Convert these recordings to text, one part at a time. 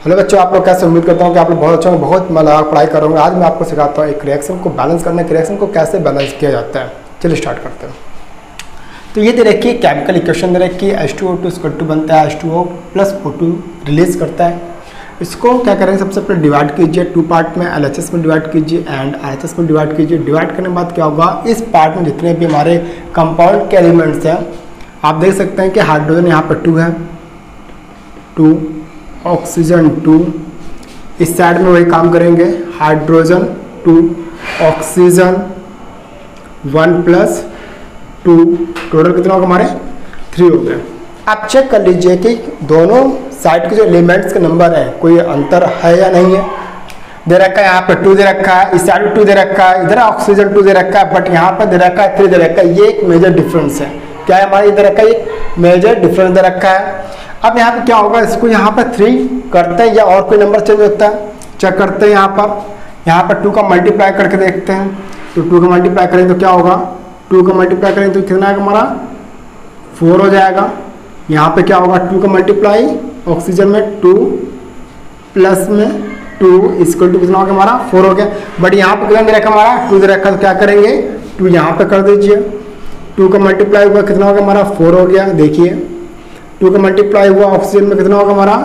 Hello बच्चों, आप लोग कैसे उम्मीद करता हूँ कि आप लोग बहुत अच्छा बहुत मतलब पढ़ाई कर रहे आज मैं आपको सिखाता हूँ एक रिएक्शन को बैलेंस करना, एक रिएक्शन को कैसे बैलेंस किया जाता है। चलिए स्टार्ट करते हैं। तो ये दे रखी है केमिकल इक्वेशन दे रखिए H two O two two बनता है H two O plus O two release करता है। इसको क्या करेंगे, सबसे पहले डिवाइड कीजिए टू पार्ट में एलएचएस में डिवाइड कीजिए एंड आर में डिवाइड कीजिए। डिवाइड करने के बाद क्या होगा, इस पार्ट में जितने भी हमारे कंपाउंड के एलिमेंट्स हैं, आप देख सकते हैं कि हाइड्रोजन यहाँ पर टू है। टू ऑक्सीजन टू इस साइड में वही काम करेंगे। Hydrogen two oxygen one plus two total कितना होगा हमारे? थ्री हो गए आप चेक कर लीजिए कि दोनों साइड के जो एलिमेंट्स के नंबर है, कोई अंतर है या नहीं है? दे रखा है यहाँ पर टू दे रखा है, इस साइड टू दे रखा है, इधर ऑक्सीजन टू दे रखा है बट यहाँ पर दे रखा है थ्री दे रखा है। ये एक मेजर डिफरेंस है। क्या है हमारे इधर रखा है? एक मेजर डिफरेंस दे रखा है। अब यहाँ पे क्या होगा? इसको यहाँ पर थ्री करते हैं या और कोई नंबर चेंज होता है? चेक करते हैं यहाँ पर। यहाँ पर टू का मल्टीप्लाई करके देखते हैं। तो टू का मल्टीप्लाई करें तो क्या होगा? टू का मल्टीप्लाई करें तो कितना आएगा हमारा? फोर हो जाएगा। यहाँ पे क्या होगा? टू का मल्टीप्लाई ऑक्सीजन में टू प्लस में टू इसको टू कितना हो गया हमारा? फोर हो गया। बट यहाँ पर कितना रखा हमारा? टू रखा तो क्या करेंगे? टू यहाँ पे कर दीजिए। टू का मल्टीप्लाई हुआ कितना हो गया हमारा? फोर हो गया। देखिए। टू का मल्टीप्लाई हुआ ऑक्सीजन में कितना होगा हमारा?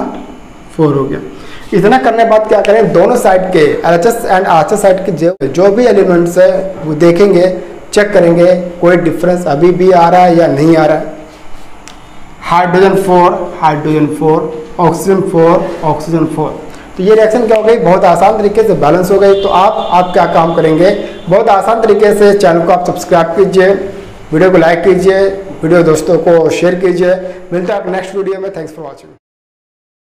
फोर हो गया। इतना करने के बाद क्या करें? दोनों साइड के एलएचएस एंड आर साइड के जो जो भी एलिमेंट्स है, वो देखेंगे चेक करेंगे, कोई डिफरेंस अभी भी आ रहा है या नहीं आ रहा है। Hydrogen four hydrogen four oxygen four oxygen four तो ये रिएक्शन क्या हो गई? बहुत आसान तरीके से बैलेंस हो गई। तो आप आप क्या काम करेंगे? बहुत आसान तरीके से चैनल को आप सब्सक्राइब कीजिए वीडियो को लाइक कीजिए वीडियो दोस्तों को शेयर कीजिए। मिलता है नेक्स्ट वीडियो में। Thanks for watching